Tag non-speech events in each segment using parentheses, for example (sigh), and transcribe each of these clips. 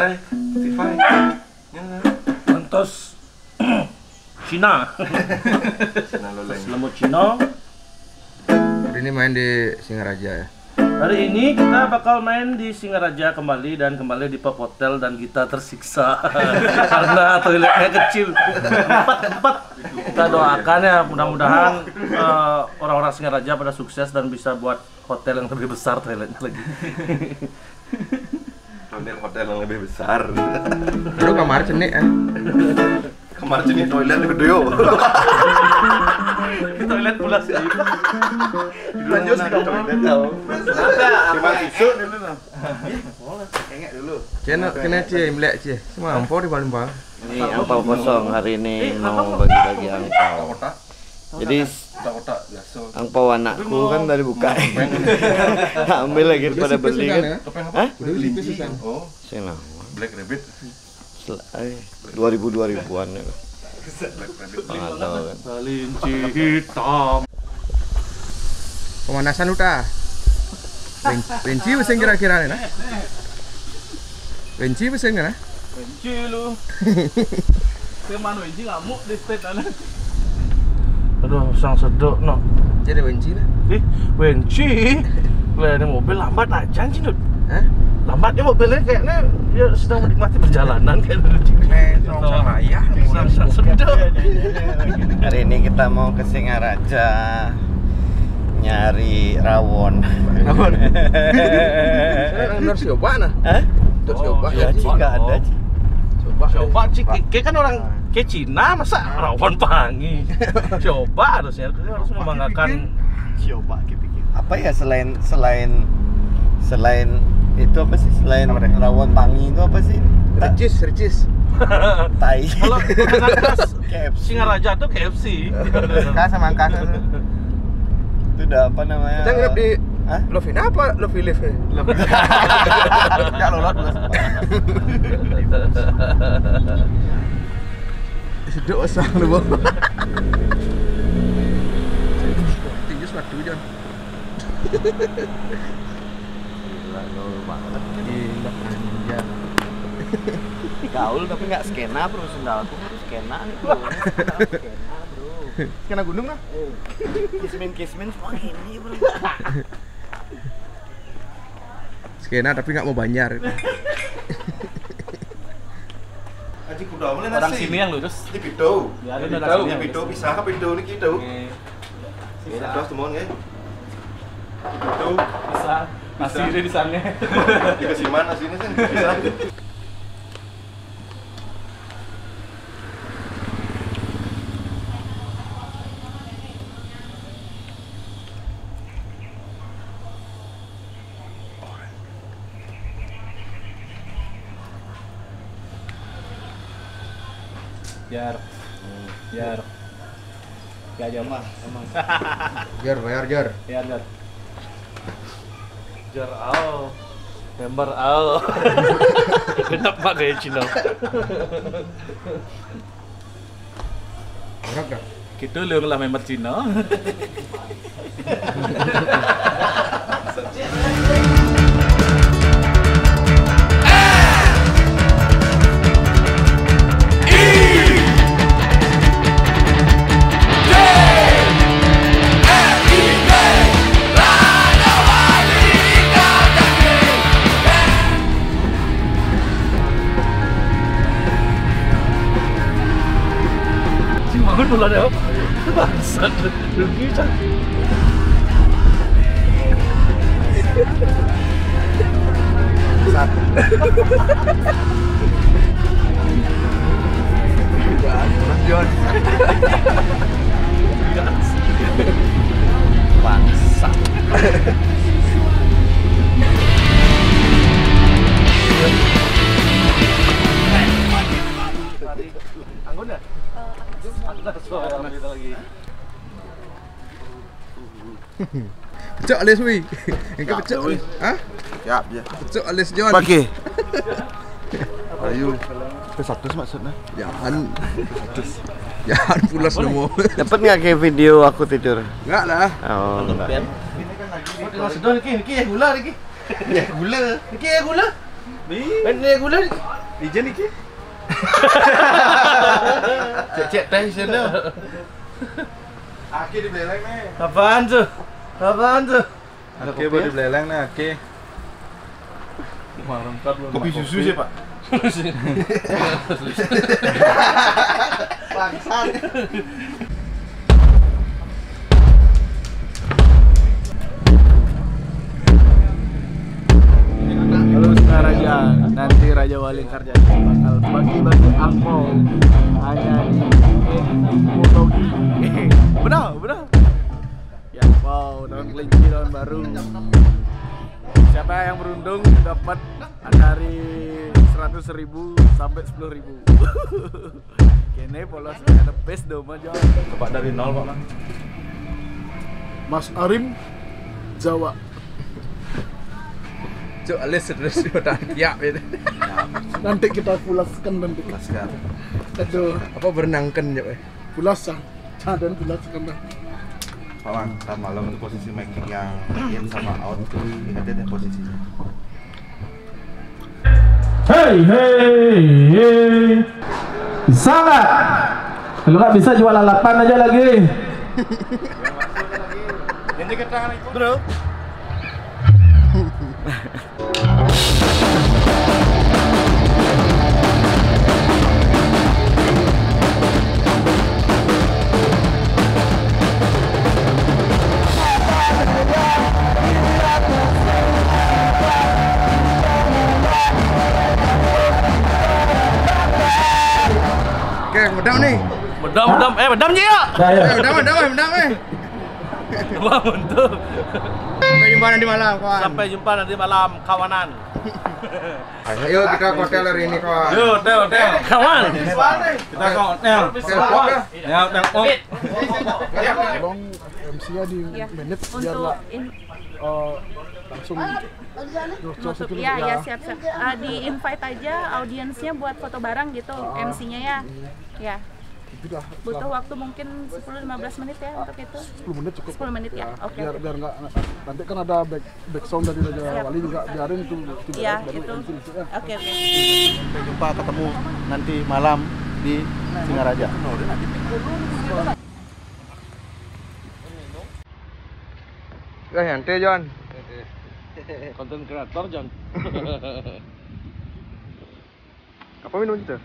tak? Spotify. Ya. Mentos Cina. Lemut Cina. Hari ini main di Singaraja ya. Hari ini kita bakal main di Singaraja kembali dan kembali di Pop Hotel dan kita tersiksa (laughs) karena toiletnya kecil empat empat kita doakan ya mudah-mudahan eh, orang-orang Singaraja pada sukses dan bisa buat hotel yang lebih besar toiletnya lagi (laughs) Toilet hotel yang lebih besar. (laughs) Lu kamar cenik ya. Kemarin sini toilet gede yo. (laughs) toilet pula sih Lanjut sih toilet tau. Ada cuma isu dulu lah. Kengek dulu. Cina kena cie imlek cie. Semua ampau di Palembang. Ini angpau kosong hari ini mau bagi-bagi angpau. Jadi Kotak-kotak biasa. angpau anakku kan tadi buka. (laughs) Ambil lagi pada beli kan. Apa? Hah? Udah beli sih kan. Oh, Sini Black Rabbit. dua ribu dua ribuan ya. Black Rabbit. Kan. kelinci hitam Pemanasan udah. Benci mesin kira-kira nih nah. Benci mesin kan? kelinci lu (laughs) ke mana ini ngamuk di state ana aduh sang sedok no Jadi benci lah. ih wenci lah ini mobil lambat aja anjing Dut. Hah? lambatnya mobilnya kayaknya dia sedang menikmati perjalanan kayak ayah. sang sang sedok (laughs) Hari ini kita mau ke Singaraja nyari rawon. Rawon? (laughs) Saya harus coba nah. Hah? Terus coba Ya, nggak ada. Coba. coba cik kayak kan orang kayak Cina masa rawon pangi (laughs) coba harusnya kita harus membanggakan Coba dipikir. Apa ya selain selain selain itu apa sih selain rawon pangi itu apa sih? Ricis, ricis. (laughs) Tai. kalau khas KFC. Singaraja tuh KFC Angka (laughs) sama angka. Itu udah apa namanya? Kita nginep di Hah? Lovina apa Lovie Live? Ya lolot bos. Seduk lu bos. Tinggi sepatu John. Gila, gaul banget. Gila anjir. Gaul tapi nggak skena bro, sendalku harus skena nih bro. Skena bro. Gunung lah. Kismin kismin semua gini bro. Skena tapi nggak mau banjar. Kuda mulai nasi. orang sini yang lurus Di pido. Ya, ada pido. pido bisa ke pido ni kita. Bisa terus temuan ya. Pido. bisa nasi ini di sana (laughs) Di kesiman nasi ini kan bisa. (laughs) jar. Ya jar mah (laughs) Jar bayar jar. ya jar. Jar ao member ao kenapa (laughs) kayak Cina Orang dah. gitu lu lah member Cina (laughs) si bangun mulai apa bangsat rugi cak Mas Pecok alis wi. Engkau (laughs) pecok. wi. Hah? Siap ya. Pecok alis John. Pakai. (laughs) Ayo. Ke satu maksudnya. Jangan. (laughs) Jangan pulas semua. Dapat nggak kayak video aku tidur? Enggak lah. Oh, enggak. Mas Don iki iki gula iki. Ya gula. Iki ya gula. Ini gula. Ijen iki. Cek-cek teh sana. Aki di beleng nih. Apaan tuh? Apaan tuh? Aki buat di beleng nih, aki. Kopi susu sih, Pak. (laughs) Halo Raja, nanti Raja Wali Karjati bakal bagi-bagi angpau hanya di Motogi. Benar, benar. Ya, wow, daun kelinci daun baru. Siapa yang beruntung dapat dari 100 ribu sampai 10 ribu. (laughs) Kene polos ada best dong aja. Coba dari nol, Pak. Mas Arim Jawa. Cuk alis terus (laughs) udah ya gitu. Nanti kita pulaskan nanti. Laskar. Aduh, Apa berenangkan ya? pulasan. Dan pulaskan. Pak Man, ntar malam untuk posisi making yang in sama out tuh ingetin deh posisinya. Hei, hei, hei. Bisa nggak? Kalau nggak bisa jual lalapan aja lagi. Ini keterangan itu, Bro. Oke, medam nih. Bedam, bedam. Eh, bedam je ya. Ya. Eh, medam, medam, medam, eh. (laughs) Wah, untuk. Sampai jumpa nanti malam, kawan. Sampai jumpa nanti malam kawanan. (laughs) Ayo kita ke hotel hari ini, kawan. Yo, hotel, hotel. Kawan. Kita ke hotel. Ya, hotel. Oh. Tolong MC-nya di manage biar nggak in, eh, langsung. Untuk itu ya ya. siap siap. Ah, di invite aja audiensnya buat foto bareng gitu MC-nya ya. Ya butuh waktu mungkin 10-15 menit ya untuk itu. 10 menit cukup. 10 menit ya. Oke biar biar nggak nanti kan ada back back sound dari Raja Siap. Wali juga. Biarin itu itu ya baru itu MC itu kan. oke oke. Sampai jumpa ketemu nanti malam di Singaraja. Gak nyantai John. (laughs) Konten kreator, John. (laughs) Apa minum kita?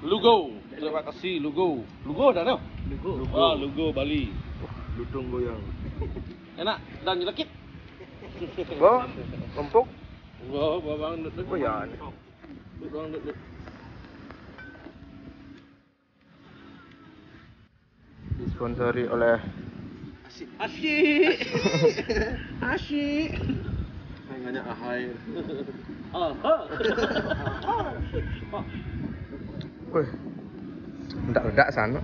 Lugo. Terima kasih Lugo. Lugo ada no? Lugo. Ah, Lugo Bali. Dudung goyang. (laughs) Enak dan nyelekit. Bo, empuk. Wah, wah bang, duduk. Oh ya. Duduk, bang, duduk. Disponsori oleh Asyik. Asyik. Ngajak ahair. Aha. Wih. Mendak-mendak sana.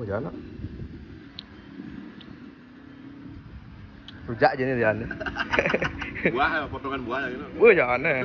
Oh jangan. Rujak je ni dia ni. Buah, potongan buahnya gitu. Wah jangan eh.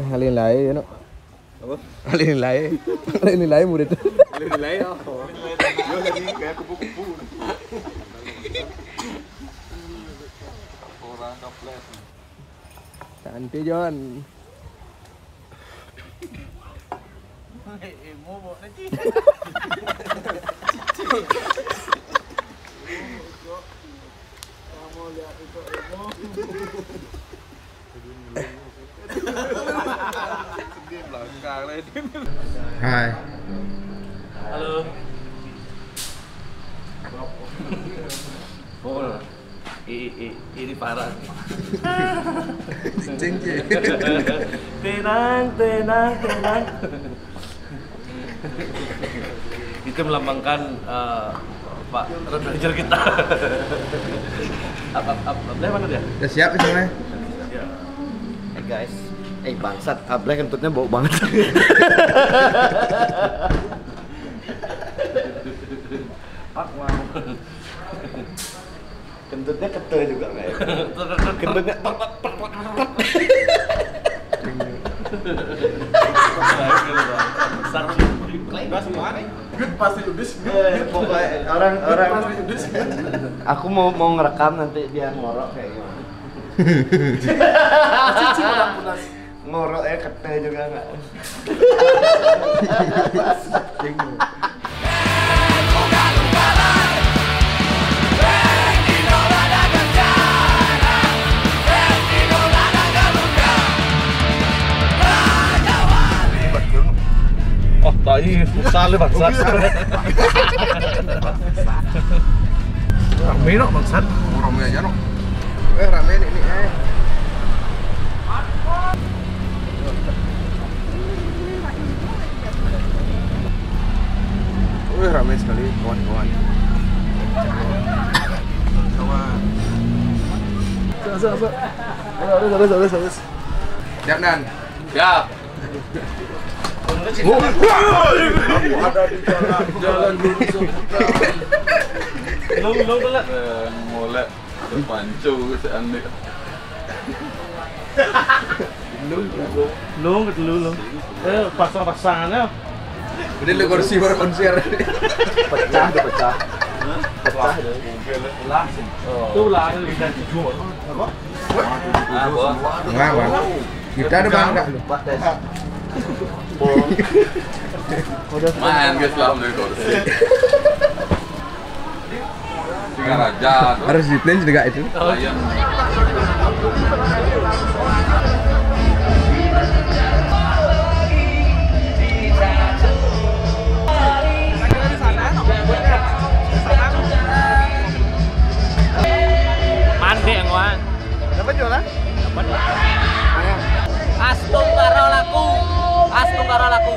alin lain ya, no. Apa? Alin lain. Alin lain murid. Nilai ya. Yo jadi kayak kupu-kupu. Orang kaples. Cantik John. Hai. Full. I- i- ini parah. Tenang, tenang, tenang. Itu melambangkan eh, Pak road manager kita. Apa apa apa mana dia? Udah siap semuanya? Ya. Eh guys, eh bangsat, Ablay kentutnya bau banget. Pak mau. kentutnya kete juga nggak ya? Kentutnya Eh, pokoknya orang orang aku mau mau ngerekam nanti dia ngorok kayak gimana ngorok ya kete juga nggak Oh, tai futsal bangsat. (laughs) Rame no bangsat. Rame aja no. Eh rame ini eh. Wih rame sekali kawan-kawan. Kawan. Siap Dan. Siap. Long long lah. Mulai terpancu ke anda. Long long. Eh pasang-pasangannya Udah lu kursi baru konser. pecah tuh pecah tuh lah kita jual. Ah, bos. Enggak, Bang. Kita ada bangga lu. lupa tes Main guys lah dari kursi. Singaraja. Harus disiplin juga itu. Ayam. Mandi Astung karo laku. Astung karo laku.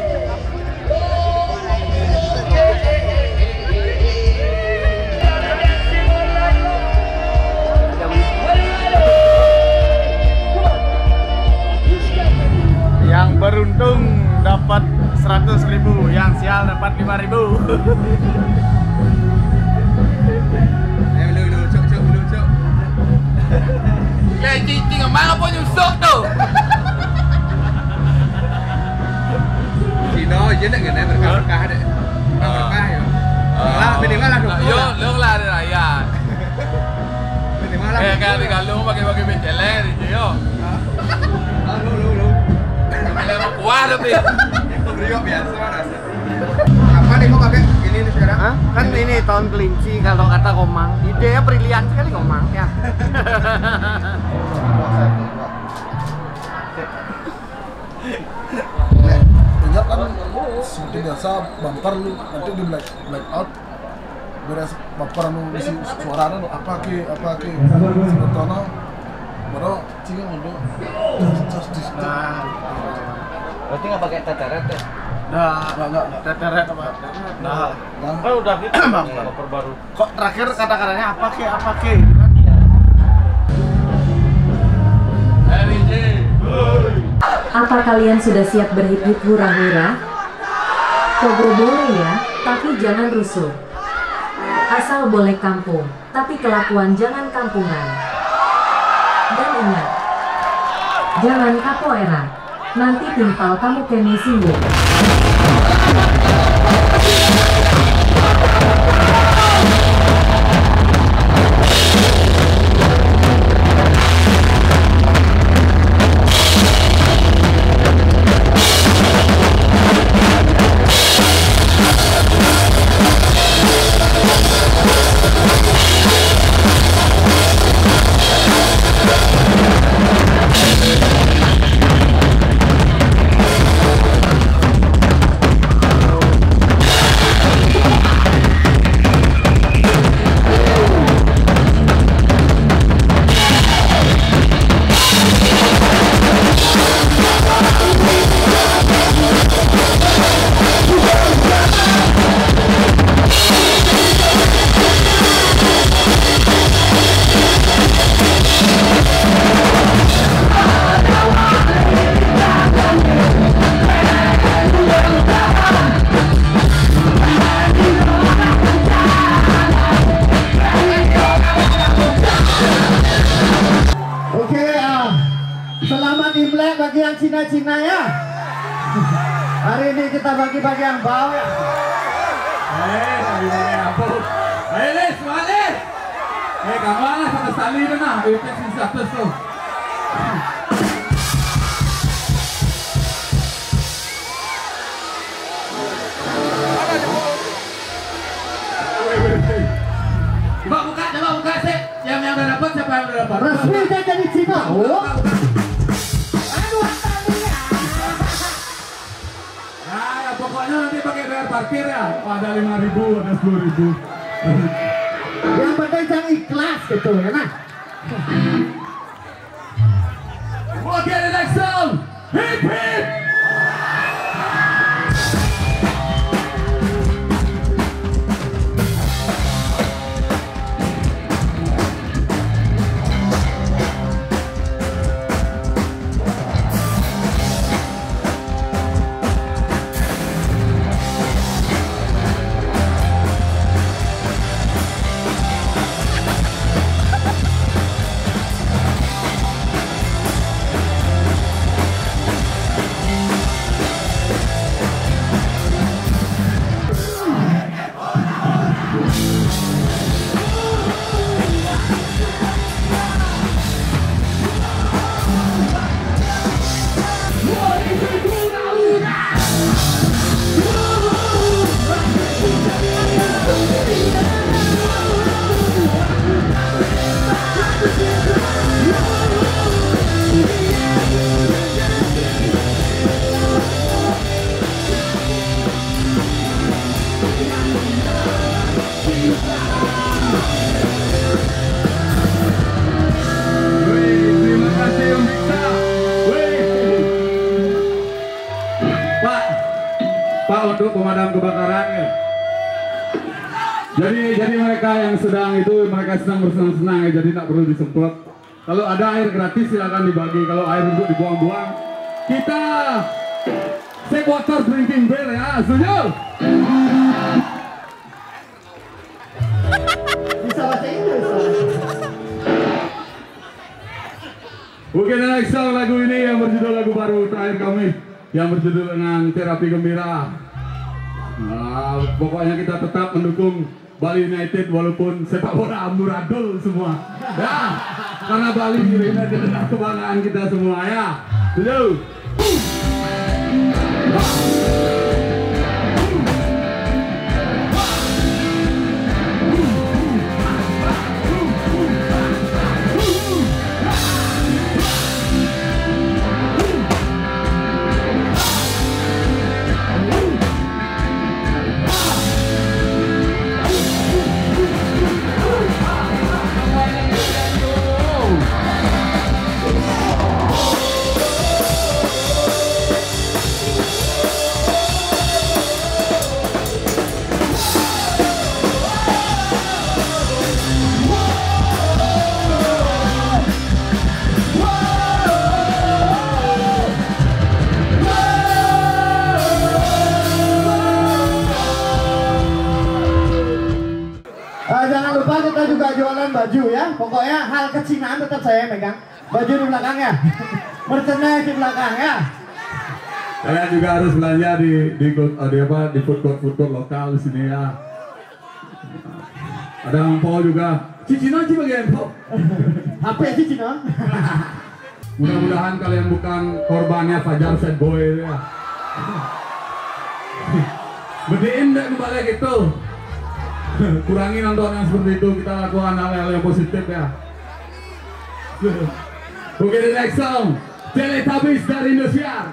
Ingat kan seperti biasa bumper lu nanti di black black out. Beres bumper anu isi suara anu apa ke apa ke. Sebetulnya baru cingin udah just dis berarti nggak pakai teteret ya? Nah, nggak nggak nggak. Teteret apa? Nah, Nah, Kan udah gitu. Bang, baru. kok terakhir kata-katanya apa ke apa ke? Apa kalian sudah siap berhip-hip hura-hura? Kobro boleh ya, tapi jangan rusuh. Asal boleh kampung, tapi kelakuan jangan kampungan. Dan ingat, jangan capoeira. Nanti timpal kamu kene singgung. Yang Cina-Cina ya. Hari ini kita bagi-bagi yang bau ya. Eh, mana apa? Eh, les, balik. Eh, sama sekali tu nah. Eh, sini satu tu. Coba buka, coba buka sih. Yang yang udah dapat siapa yang udah dapat? Resmi saya jadi Cina. Oh. Pokoknya nanti pakai bayar parkir ya. Oh, ada lima ribu, ada sepuluh ribu. Yang penting jangan ikhlas gitu ya nah. Oke, the next song. Hip hip. Mereka yang sedang itu mereka sedang bersenang-senang ya, jadi tidak perlu disemprot. Kalau ada air gratis silakan dibagi. Kalau air untuk dibuang-buang, kita save water drinking beer ya, setuju? Bisa bahasa Inggris. Oke, the next song lagu ini yang berjudul lagu baru terakhir kami yang berjudul dengan terapi gembira. Nah, pokoknya kita tetap mendukung Bali United walaupun sepak bola amburadul semua. Ya, karena Bali United adalah kebanggaan kita semua ya. Setuju? Eh, jangan lupa kita juga jualan baju ya. Pokoknya hal kecinaan tetap saya megang. Baju di belakang ya. (laughs) Merchandise di belakang ya. Saya juga harus belanja di di, di, di apa di food court food court lokal di sini ya. Ada angpau juga. Cicino sih bagian angpau. (laughs) Apa ya sih Cina? (laughs) Mudah-mudahan kalian bukan korbannya Fajar Sad Boy ya. Bedein deh kembali gitu. Kurangi nonton yang seperti itu, kita lakukan hal-hal yang positif ya. Oke, the next song. Teletubbies dari Indosiar.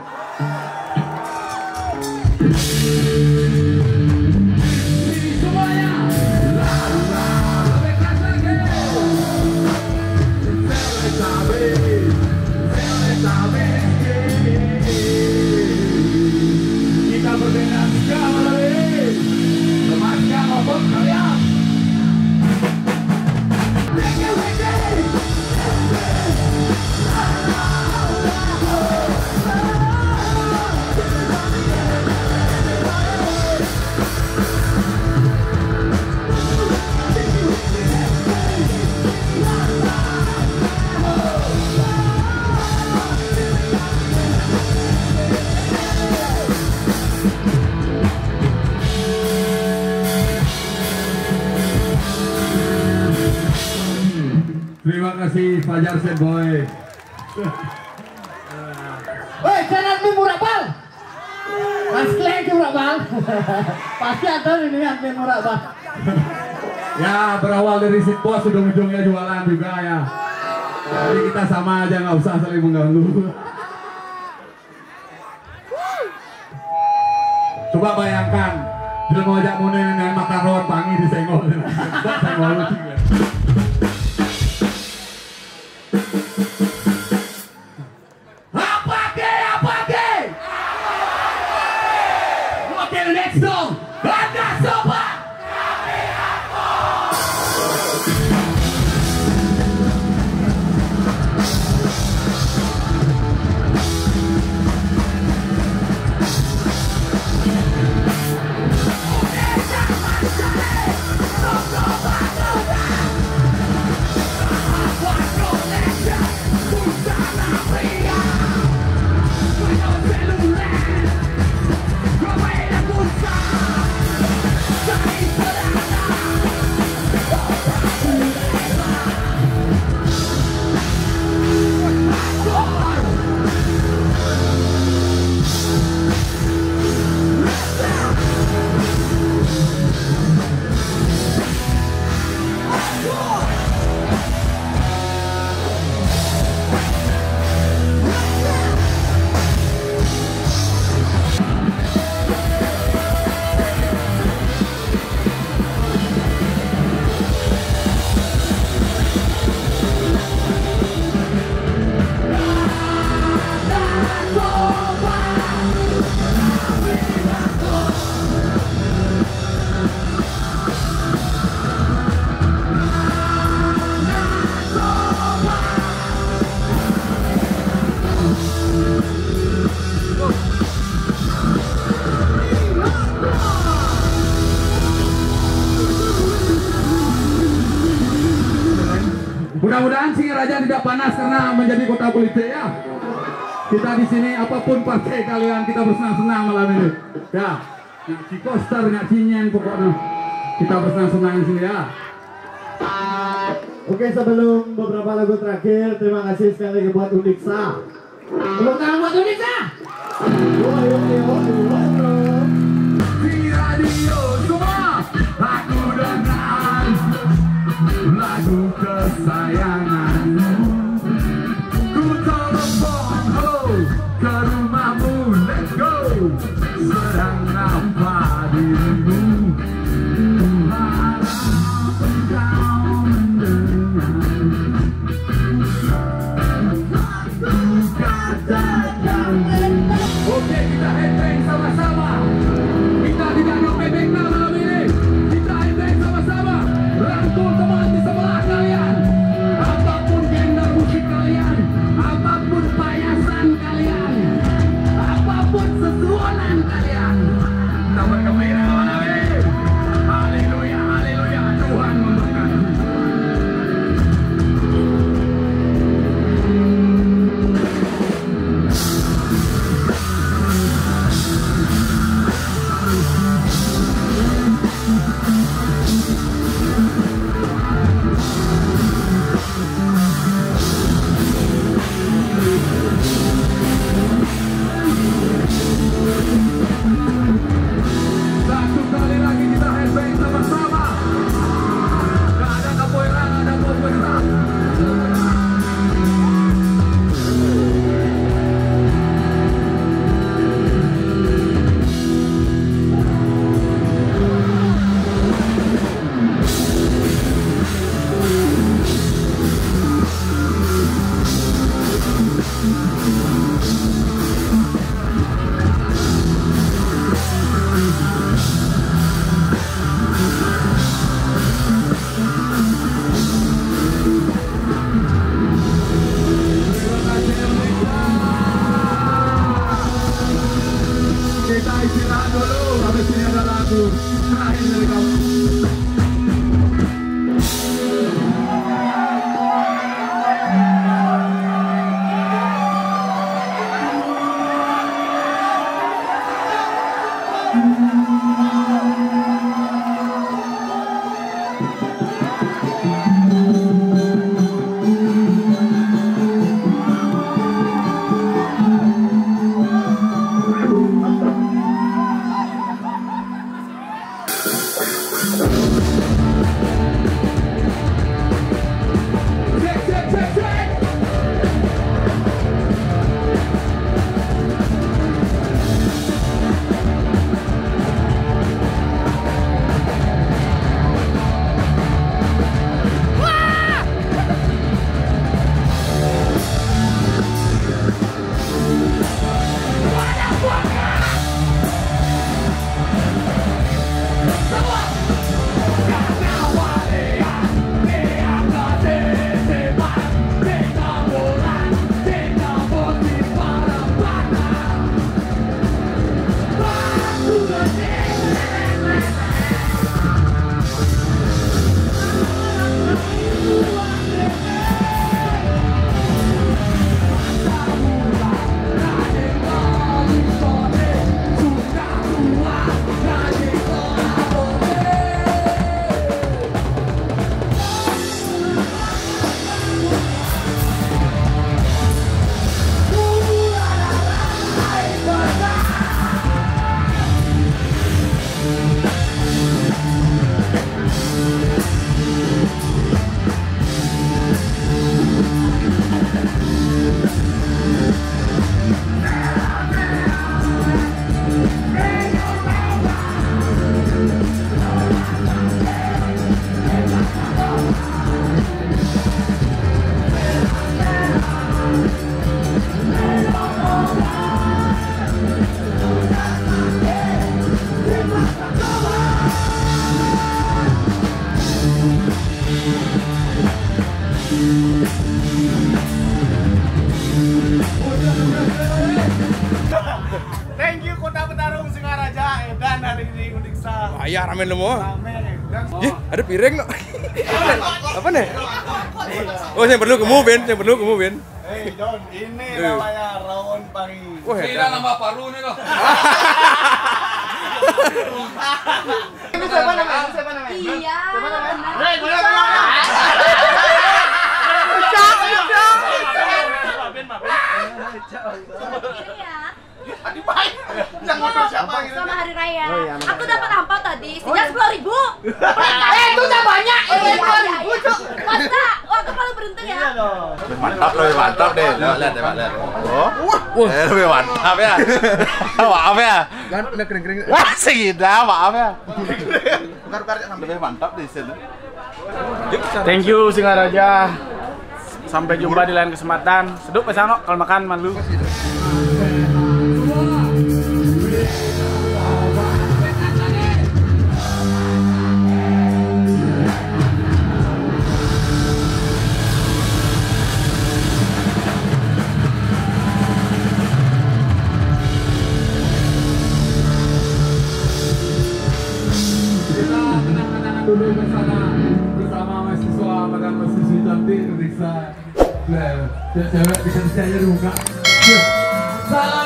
Set Boy. Woi, channel ini murah bal. Mas Kleng murah bal. (laughs) Pasti ada ini admin murah bal. Ya berawal dari si bos ujung-ujungnya jualan juga ya. Jadi kita sama aja nggak usah saling mengganggu. Coba bayangkan, dia mau ajak Mune dengan makan rawon pangi di senggol. (laughs) Senggol lucu ya. Mudah-mudahan Singaraja tidak panas karena menjadi kota kulite ya. Kita di sini apa pun partai kalian kita bersenang-senang malam ini. Ya, si Koster nggak cinyen pokoknya. Kita bersenang-senang di sini ya. Oke sebelum beberapa lagu terakhir terima kasih sekali lagi buat Uniksa. Tepuk tangan buat Uniksa. Woi, woi, woi, woi. Kesayanganmu. Ku telepon ho ke rumahmu, let's go. Sedang apa dirimu? Oke kita headbang sama-sama Kita tidak ngebebek malam ini Ramen semua. Ih, ada piring no. (laughs) Apa nih? Oh, yang perlu kamu Ben, yang perlu kamu Ben. Hei Don, ini namanya rawon pagi. Wah, Ini nama paru nih loh. Ini siapa namanya? Siapa namanya? Iya. Yang ngomong siapa gitu? Sama hari raya. Oh, iya, Aku dapat ampau tadi, Oh, sejak sepuluh ribu. (laughs) Eh, itu udah banyak. Ini Bucuk. Masa? Wah, aku paling beruntung ya. Mantap lebih mantap deh. Lihat lihat lihat. Oh. Eh, lebih mantap ya. (laughs) maaf ya. Kan udah kering-kering. Wah, segida maaf ya. Lebih mantap di sini. Thank you Singaraja. Sampai jumpa di lain kesempatan. Seduk pesano kalau makan malu. Cewek bisa aja buka. Salam.